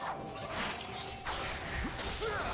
I lost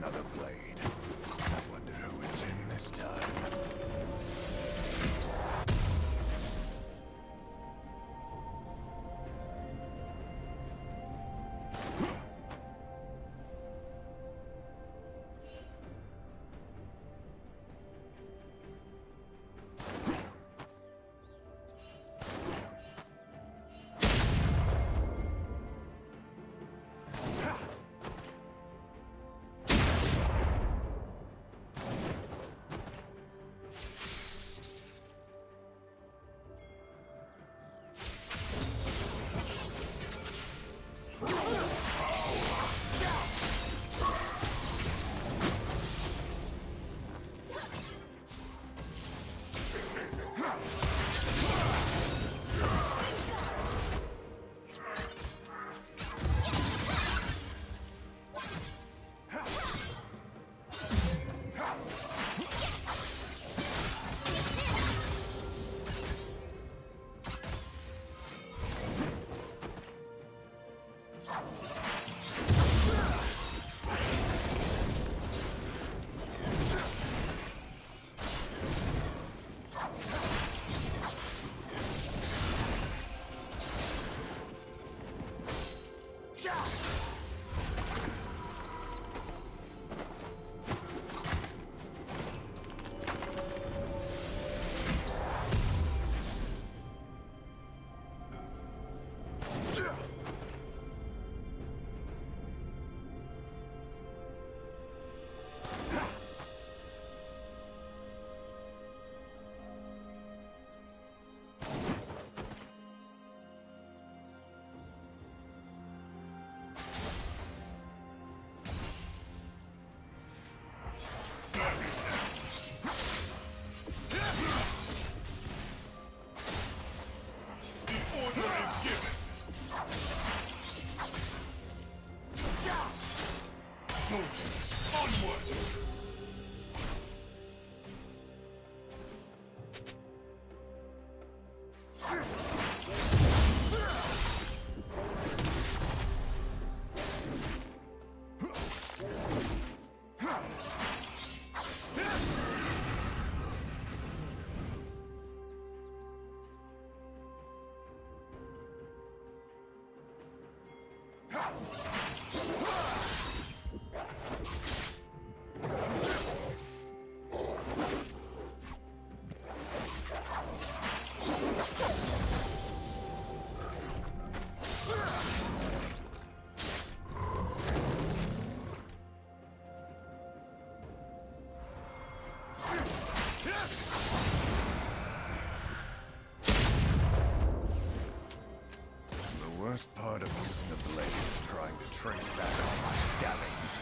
another blade. Part of using the blade is trying to trace back all my stabbings.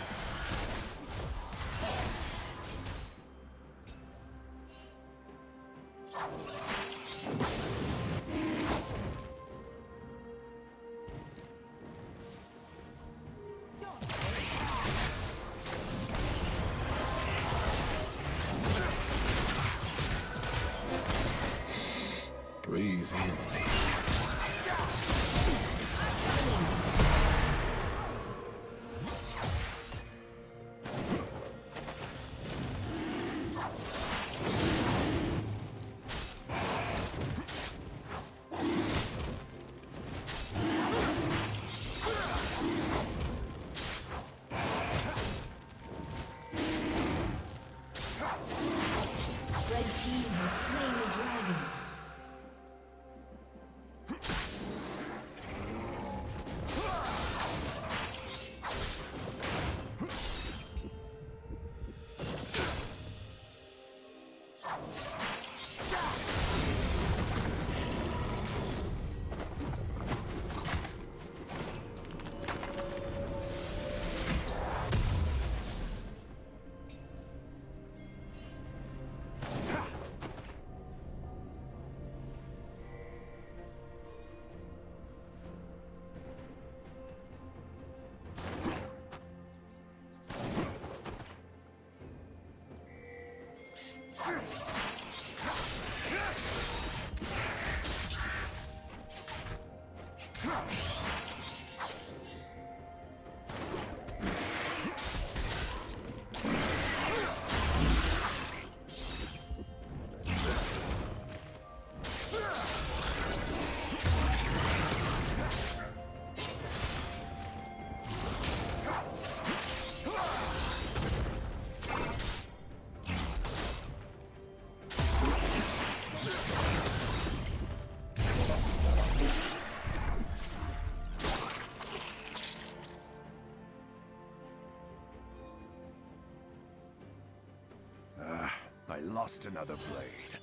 Lost another blade.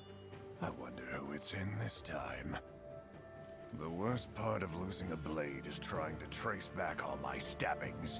I wonder who it's in this time. The worst part of losing a blade is trying to trace back all my stabbings.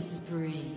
Spree.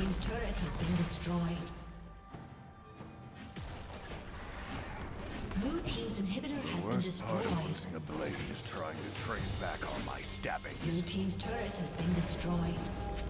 Team's turret has been destroyed. Blue team's inhibitor has been Worst part of destroyed. losing a blade is trying to trace back all my stabbings. Blue team's turret has been destroyed.